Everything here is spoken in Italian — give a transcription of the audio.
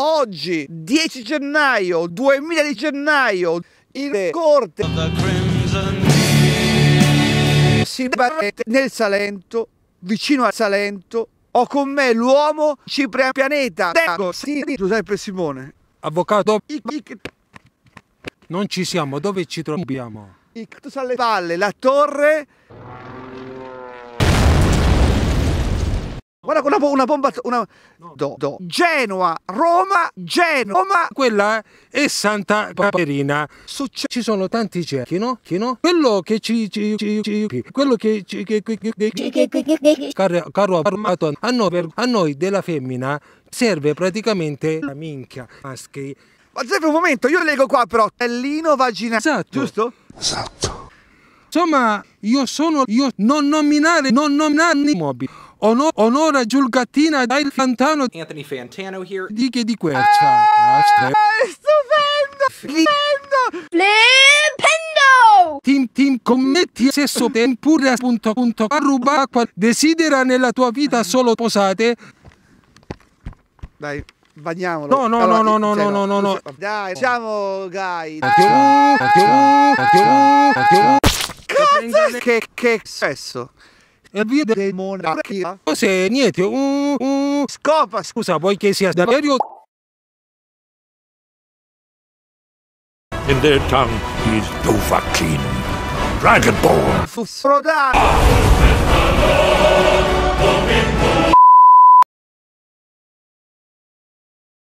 Oggi, 10 gennaio 2000 di gennaio, in corte si batte nel Salento, vicino al Salento, ho con me l'uomo Cipriano Pianeta. Ecco, sì, Giuseppe Simone. Avvocato, non ci siamo, dove ci troviamo? i cactus alle palle, la torre. Guarda una, una bomba, una... Do, do. Genoa, Roma, Genoa. Quella è Santa Paperina. Succe- Ci sono tanti cerchi, no? Chi no? Quello che ci... ci, ci, ci- quello che... ci- che, che, che, che carro, armato a noi, per- a noi della femmina serve praticamente la minchia maschi. Ma Giuseppe, un momento, io leggo qua però, tellino vaginale. Esatto. Giusto? Insomma, io sono... Io non nominare, non nominare i mobili. Ono onora Giulgattina dal Fantano. Anthony Fantano here. Di che di quercia ah, stupendo! Stupendo! Flipendo! Team team commetti sesso tempura punto punto arruba acqua. Desidera nella tua vita solo posate. Dai Bagniamolo. No, no, allora, no, no, no, cioè, no, no, no, no. Dai, siamo guys. Cazzo, che che sesso e via de- Dei monarchia. cos'è niente uh, uh. Scopa, scusa vuoi che sia davvero In their tongue, he's Dovahkiin, Dragonborn. fu frodato.